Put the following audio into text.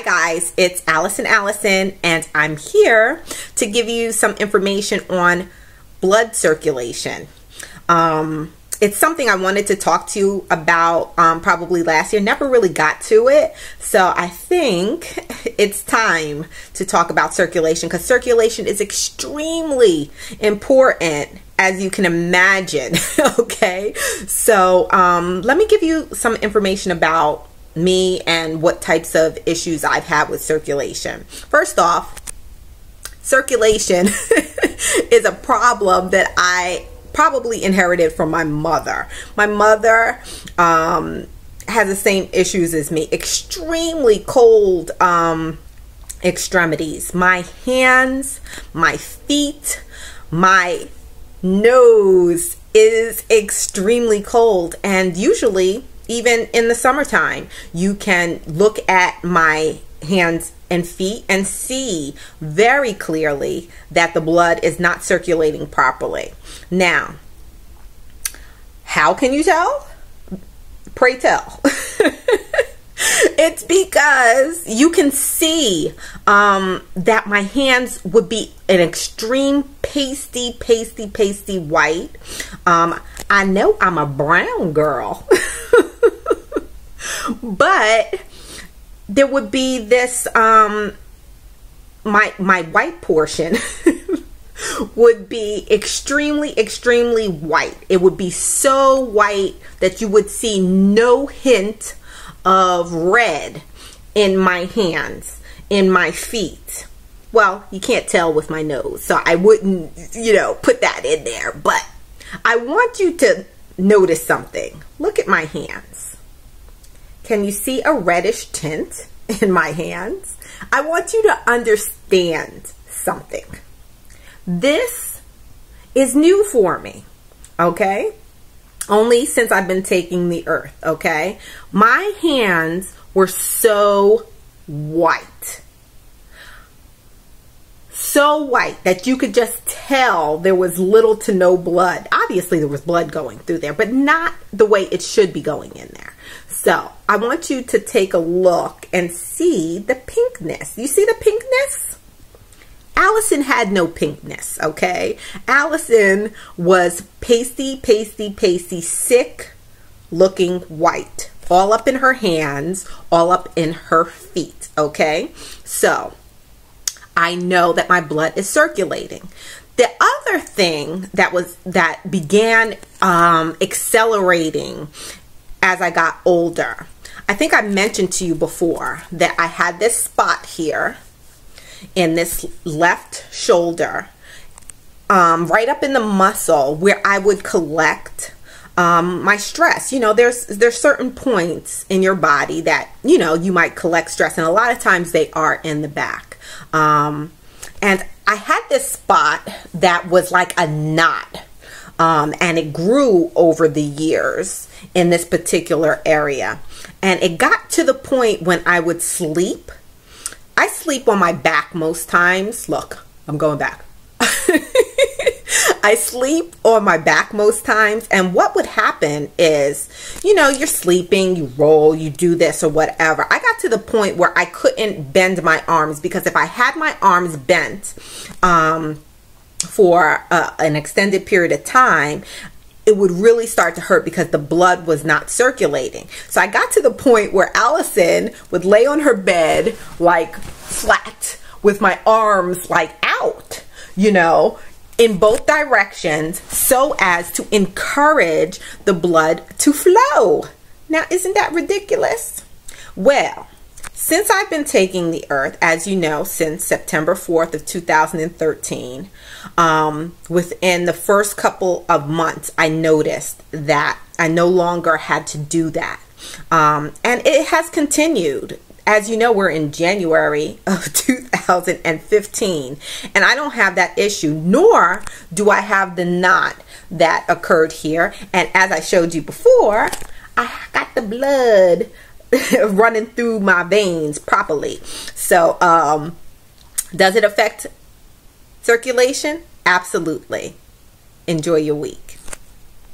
Hi guys, it's Alison Allison and I'm here to give you some information on blood circulation. Um, it's something I wanted to talk to you about um, probably last year. Never really got to it. So I think it's time to talk about circulation because circulation is extremely important as you can imagine. okay. So um, let me give you some information about me and what types of issues I've had with circulation. First off, circulation is a problem that I probably inherited from my mother. My mother um, has the same issues as me, extremely cold um, extremities. My hands, my feet, my nose is extremely cold and usually even in the summertime, you can look at my hands and feet and see very clearly that the blood is not circulating properly. Now, how can you tell? Pray tell. it's because you can see um, that my hands would be an extreme pasty, pasty, pasty white. Um, I know I'm a brown girl. But there would be this um my my white portion would be extremely extremely white. It would be so white that you would see no hint of red in my hands in my feet. Well you can't tell with my nose so i wouldn't you know put that in there. But i want you to notice something. Look at my hands can you see a reddish tint in my hands? I want you to understand something. This is new for me, okay? Only since I've been taking the earth, okay? My hands were so white. So white that you could just tell there was little to no blood. Obviously, there was blood going through there, but not the way it should be going in there. So I want you to take a look and see the pinkness. You see the pinkness? Alison had no pinkness, okay? Alison was pasty, pasty, pasty, sick looking white. All up in her hands, all up in her feet, okay? So, I know that my blood is circulating. The other thing that was that began um, accelerating as I got older. I think I mentioned to you before that I had this spot here in this left shoulder, um, right up in the muscle where I would collect um, my stress. You know, there's there's certain points in your body that you know you might collect stress, and a lot of times they are in the back. Um, and I had this spot that was like a knot um, and it grew over the years in this particular area. And it got to the point when I would sleep. I sleep on my back most times. Look, I'm going back. I sleep on my back most times. And what would happen is, you know, you're sleeping, you roll, you do this or whatever. I got to the point where I couldn't bend my arms because if I had my arms bent, um, for uh, an extended period of time, it would really start to hurt because the blood was not circulating. So I got to the point where Alison would lay on her bed like flat with my arms like out, you know, in both directions so as to encourage the blood to flow. Now, isn't that ridiculous? Well, since I've been taking the earth, as you know, since September 4th of 2013, um, within the first couple of months, I noticed that I no longer had to do that. Um, and it has continued. As you know, we're in January of 2015, and I don't have that issue, nor do I have the knot that occurred here. And as I showed you before, I got the blood running through my veins properly. So, um, does it affect circulation? Absolutely. Enjoy your week.